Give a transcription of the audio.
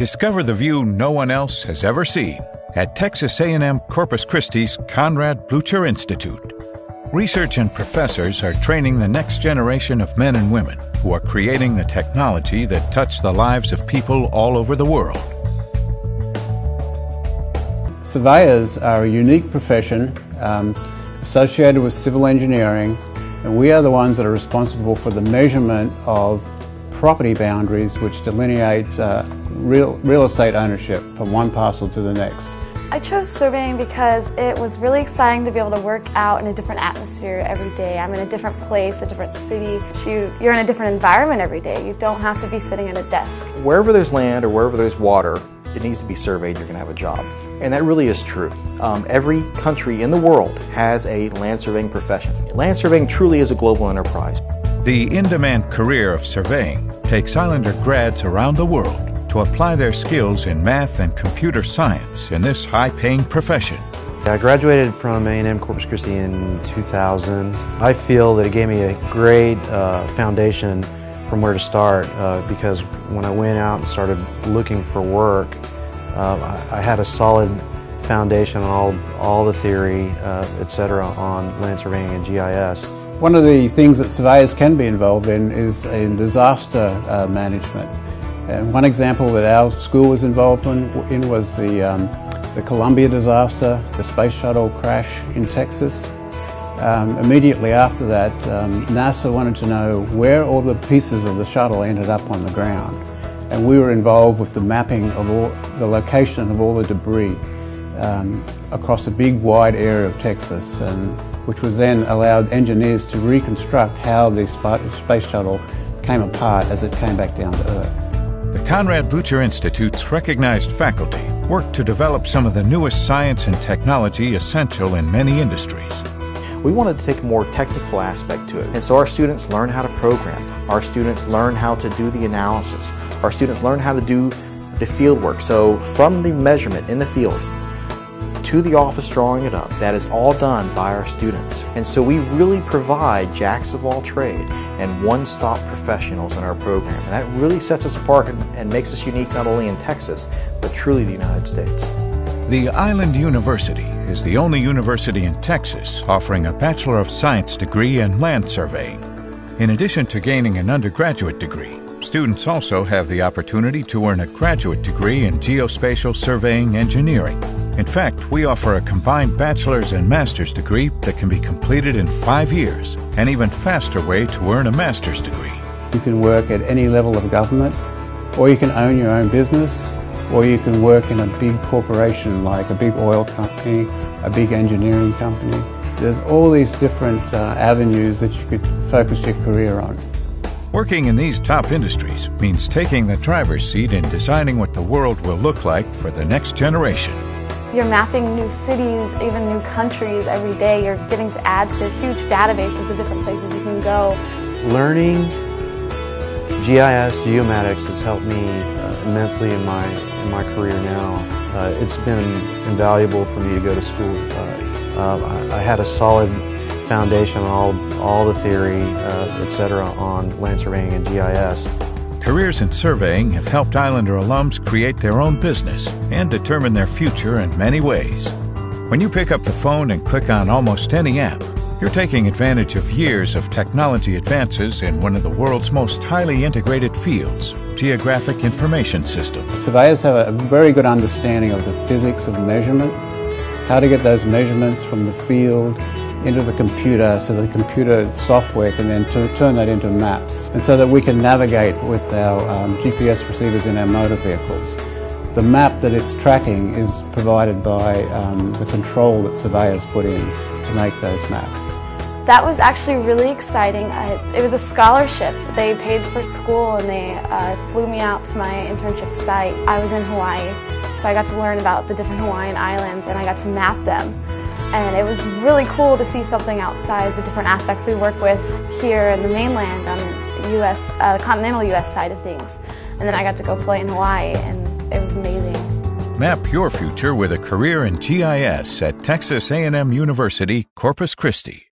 Discover the view no one else has ever seen at Texas A&M Corpus Christi's Conrad Blucher Institute. Research and professors are training the next generation of men and women who are creating the technology that touch the lives of people all over the world. Surveyors are a unique profession um, associated with civil engineering and we are the ones that are responsible for the measurement of property boundaries which delineate uh, real, real estate ownership from one parcel to the next. I chose surveying because it was really exciting to be able to work out in a different atmosphere every day. I'm in a different place, a different city. You're in a different environment every day. You don't have to be sitting at a desk. Wherever there's land or wherever there's water, it needs to be surveyed, you're going to have a job. And that really is true. Um, every country in the world has a land surveying profession. Land surveying truly is a global enterprise. The in demand career of surveying takes Islander grads around the world to apply their skills in math and computer science in this high-paying profession. I graduated from A&M Corpus Christi in 2000. I feel that it gave me a great uh, foundation from where to start uh, because when I went out and started looking for work, uh, I, I, had a solid foundation on all, all the theory, uh, etc., on land surveying and GIS. One of the things that surveyors can be involved in is in disaster uh, management. And one example that our school was involved in, in was the, um, the Columbia disaster, the space shuttle crash in Texas. Um, immediately after that, um, NASA wanted to know where all the pieces of the shuttle ended up on the ground. And we were involved with the mapping of all, the location of all the debris um, across a big wide area of Texas, and, which was then allowed engineers to reconstruct how the space shuttle came apart as it came back down to Earth. The Conrad Blucher Institute's recognized faculty work to develop some of the newest science and technology essential in many industries. We wanted to take a more technical aspect to it, and so our students learn how to program. Our students learn how to do the analysis. Our students learn how to do the field work. So from the measurement in the field to the office drawing it up. That is all done by our students. And so we really provide jacks of all trade and one-stop professionals in our program. And that really sets us apart and, and makes us unique not only in Texas, but truly the United States. The Island University is the only university in Texas offering a Bachelor of Science degree in land surveying. In addition to gaining an undergraduate degree, students also have the opportunity to earn a graduate degree in geospatial surveying engineering in fact, we offer a combined bachelor's and master's degree that can be completed in five years, an even faster way to earn a master's degree. You can work at any level of government, or you can own your own business, or you can work in a big corporation like a big oil company, a big engineering company. There's all these different uh, avenues that you could focus your career on. Working in these top industries means taking the driver's seat in designing what the world will look like for the next generation. You're mapping new cities, even new countries every day. You're getting to add to a huge database of the different places you can go. Learning GIS, geomatics has helped me uh, immensely in my, in my career now. Uh, it's been invaluable for me to go to school. Uh, uh I, I, had a solid foundation on all, all the theory, uh, etc., on land surveying and GIS. Careers in surveying have helped Islander alums create their own business and determine their future in many ways. When you pick up the phone and click on almost any app, you're taking advantage of years of technology advances in one of the world's most highly integrated fields, geographic information systems. Surveyors have a very good understanding of the physics of measurement, how to get those measurements from the field into the computer so the computer software can then turn that into maps and so that we can navigate with our um, GPS receivers in our motor vehicles. The map that it's tracking is provided by um, the control that surveyors put in to make those maps. That was actually really exciting. I, it was a scholarship. They paid for school and they uh, flew me out to my internship site. I was in Hawaii, so I got to learn about the different Hawaiian islands and I got to map them and it was really cool to see something outside the different aspects we work with here in the mainland on the US, uh, continental US side of things. And then I got to go play in Hawaii and it was amazing. Map your future with a career in GIS at Texas A&M University, Corpus Christi.